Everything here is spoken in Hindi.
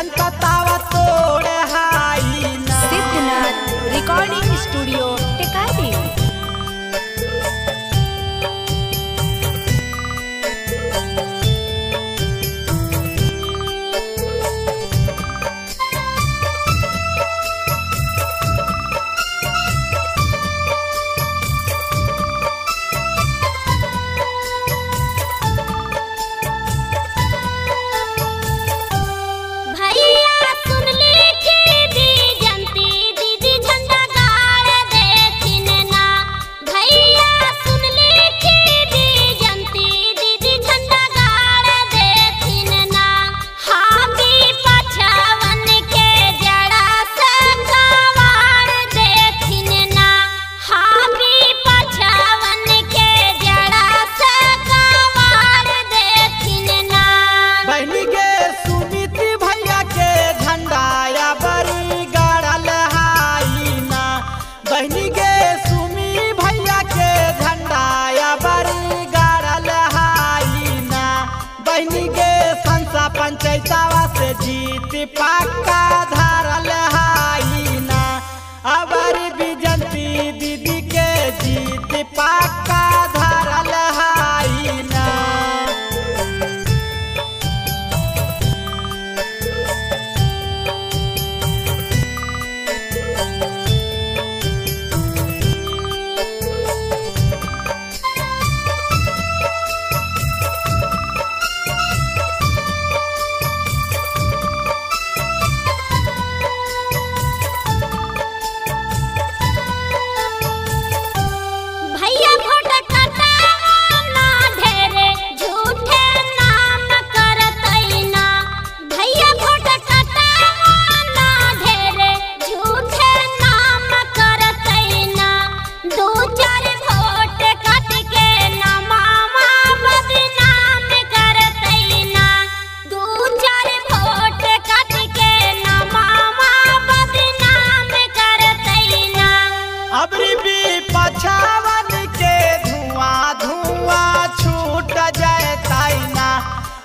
Santa Tabata. जीत पक्का